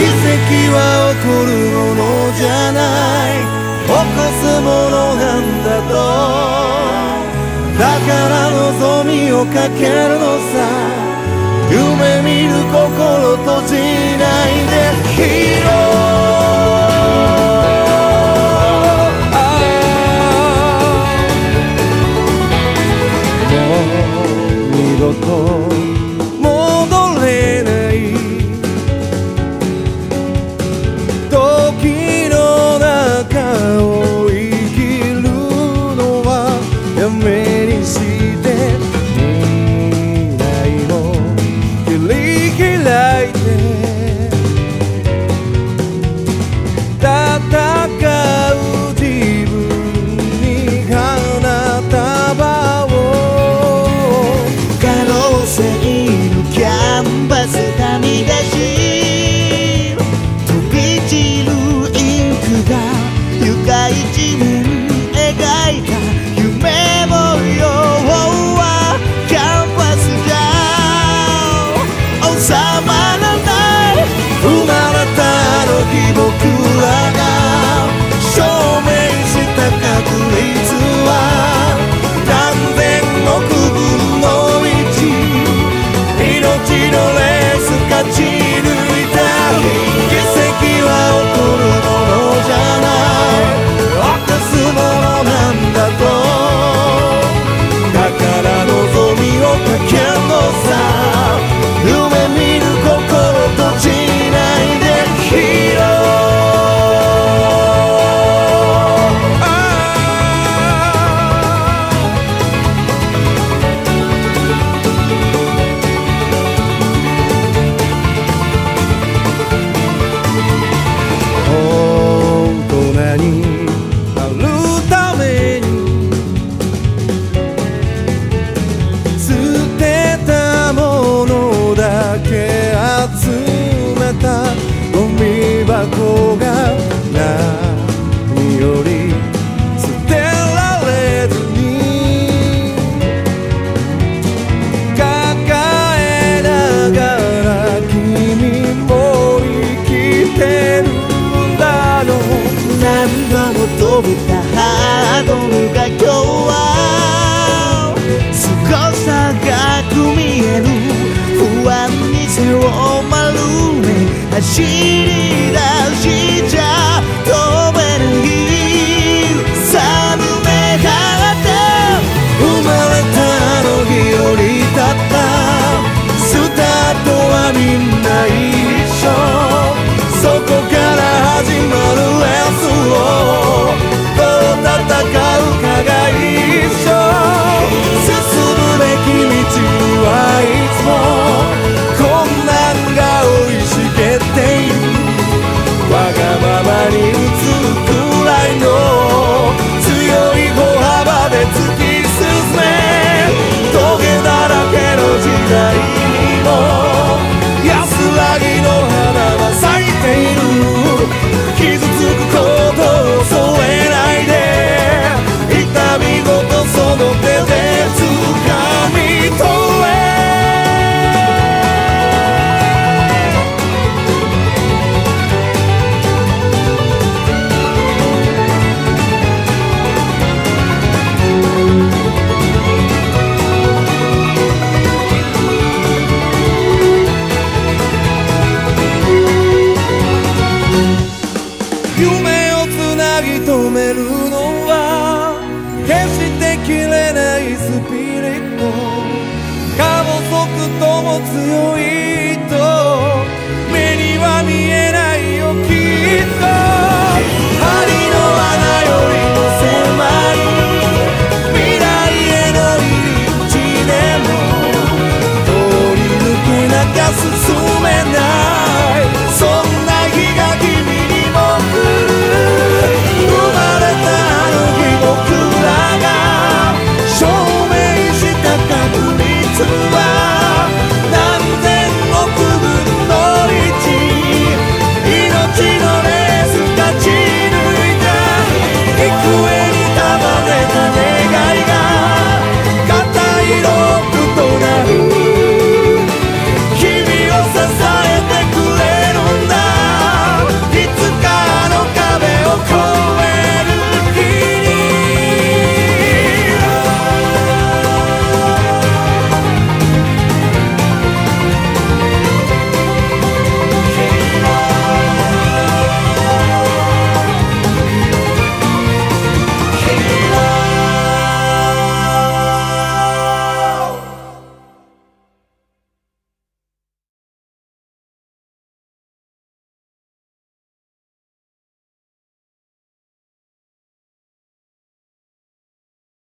奇跡は起こるものじゃない。起こすものなんだと。だから望みをかけるのさ。夢見る心閉じないでヒーロー。箱が何より捨てられずに抱えながら君も生きてるんだろう何度も飛ぶたハードルが heridas 夢をつなぎ止めるのは決して切れないスピリット。過不足とも強い